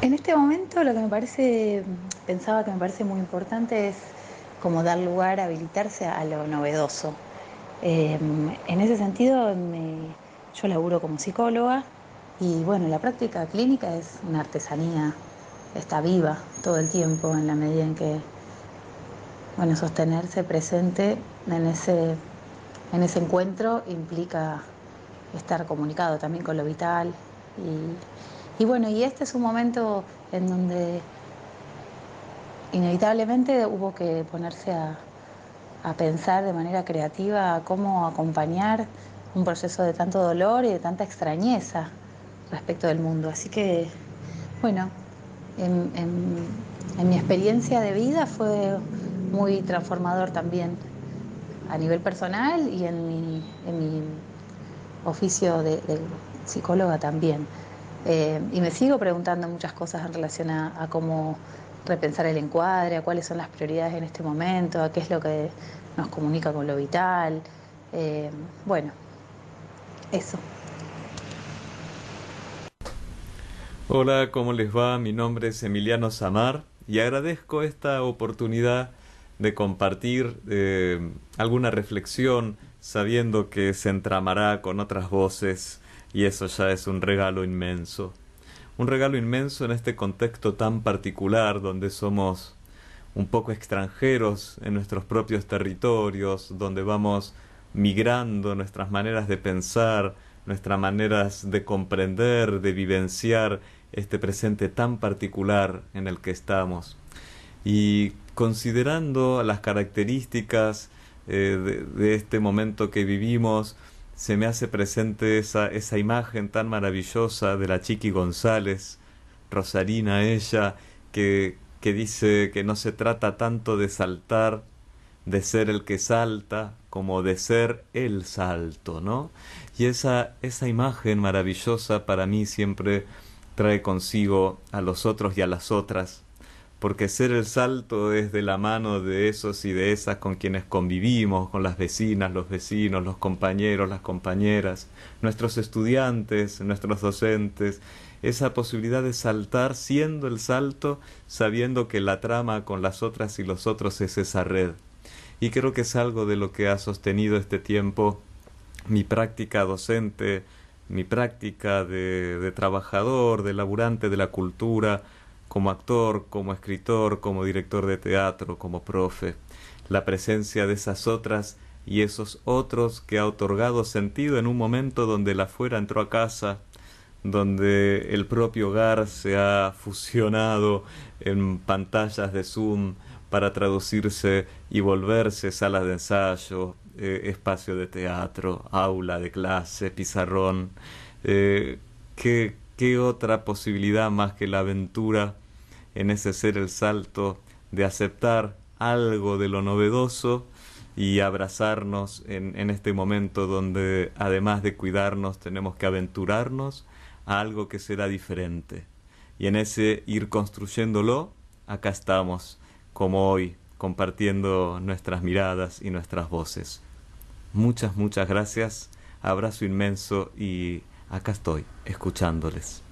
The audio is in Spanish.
En este momento lo que me parece, pensaba que me parece muy importante es como dar lugar, habilitarse a lo novedoso. Eh, en ese sentido, yo laburo como psicóloga y bueno, la práctica clínica es una artesanía, está viva todo el tiempo en la medida en que, bueno, sostenerse presente en ese, en ese encuentro implica estar comunicado también con lo vital y, y bueno, y este es un momento en donde inevitablemente hubo que ponerse a, pensar de manera creativa cómo acompañar un proceso de tanto dolor y de tanta extrañeza respecto del mundo. Así que, bueno, en, mi experiencia de vida fue muy transformador también a nivel personal y en mi, oficio de, psicóloga también. Eh, y me sigo preguntando muchas cosas en relación a cómo repensar el encuadre, a cuáles son las prioridades en este momento, a qué es lo que nos comunica con lo vital. Eh, bueno, eso. Hola, ¿cómo les va? Mi nombre es Emiliano Samar y agradezco esta oportunidad de compartir eh, alguna reflexión sabiendo que se entramará con otras voces y eso ya es un regalo inmenso un regalo inmenso en este contexto tan particular donde somos un poco extranjeros en nuestros propios territorios, donde vamos migrando nuestras maneras de pensar, nuestras maneras de comprender, de vivenciar este presente tan particular en el que estamos. Y considerando las características eh, de este momento que vivimos, se me hace presente esa, esa imagen tan maravillosa de la Chiqui González, Rosarina ella, que, que dice que no se trata tanto de saltar, de ser el que salta, como de ser el salto, ¿no? Y esa, esa imagen maravillosa para mí siempre trae consigo a los otros y a las otras, porque ser el salto es de la mano de esos y de esas con quienes convivimos, con las vecinas, los vecinos, los compañeros, las compañeras, nuestros estudiantes, nuestros docentes, esa posibilidad de saltar siendo el salto, sabiendo que la trama con las otras y los otros es esa red. Y creo que es algo de lo que ha sostenido este tiempo mi práctica docente, mi práctica de, de trabajador, de laburante de la cultura, como actor, como escritor, como director de teatro, como profe, la presencia de esas otras y esos otros que ha otorgado sentido en un momento donde la fuera entró a casa, donde el propio hogar se ha fusionado en pantallas de Zoom para traducirse y volverse sala de ensayo, eh, espacio de teatro, aula de clase, pizarrón. Eh, ¿qué, ¿Qué otra posibilidad más que la aventura en ese ser el salto de aceptar algo de lo novedoso y abrazarnos en, en, este momento donde además de cuidarnos tenemos que aventurarnos a algo que será diferente. Y en ese ir construyéndolo, acá estamos, como hoy, compartiendo nuestras miradas y nuestras voces. Muchas, muchas gracias, abrazo inmenso y acá estoy, escuchándoles.